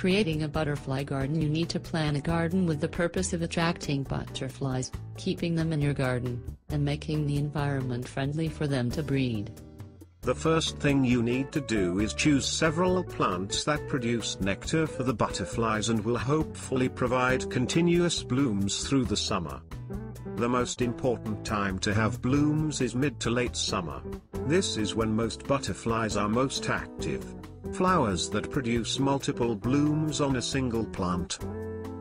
creating a butterfly garden you need to plan a garden with the purpose of attracting butterflies, keeping them in your garden, and making the environment friendly for them to breed. The first thing you need to do is choose several plants that produce nectar for the butterflies and will hopefully provide continuous blooms through the summer. The most important time to have blooms is mid to late summer. This is when most butterflies are most active. Flowers that produce multiple blooms on a single plant.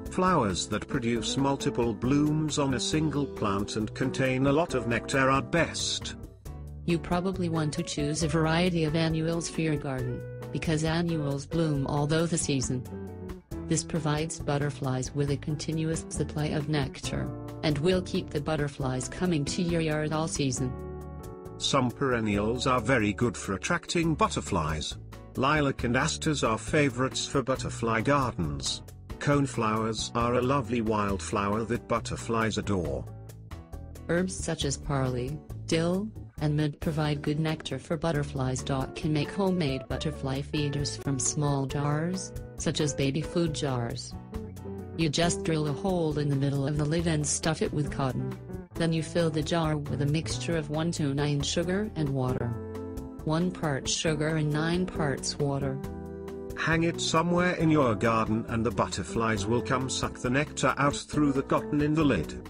Flowers that produce multiple blooms on a single plant and contain a lot of nectar are best. You probably want to choose a variety of annuals for your garden, because annuals bloom all through the season. This provides butterflies with a continuous supply of nectar, and will keep the butterflies coming to your yard all season. Some perennials are very good for attracting butterflies. Lilac and asters are favorites for butterfly gardens. Coneflowers are a lovely wildflower that butterflies adore. Herbs such as parsley, dill, and mint provide good nectar for butterflies. Can make homemade butterfly feeders from small jars, such as baby food jars. You just drill a hole in the middle of the lid and stuff it with cotton. Then you fill the jar with a mixture of 1 to 9 sugar and water. 1 part sugar and 9 parts water. Hang it somewhere in your garden and the butterflies will come suck the nectar out through the cotton in the lid.